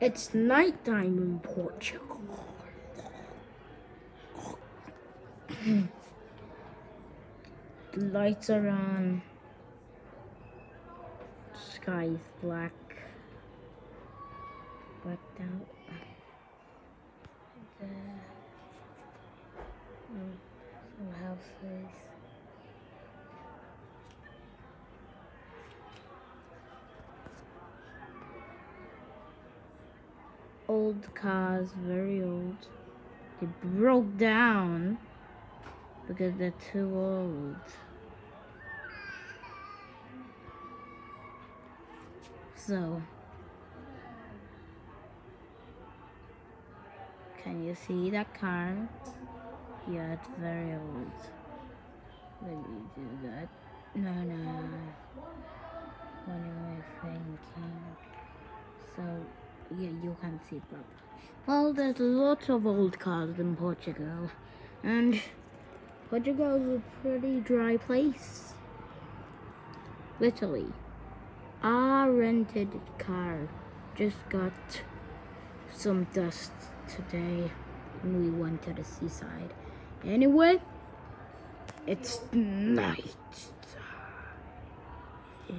It's nighttime in Portugal. the lights are on. Sky is black. Blacked out. The, some houses. Old cars, very old. They broke down because they're too old. So, can you see that car? Yeah, it's very old. Let me do that. No, no. Yeah, you can see proper. Well, there's lots of old cars in Portugal, and Portugal is a pretty dry place. Literally, our rented car just got some dust today, when we went to the seaside. Anyway, it's night. Yeah.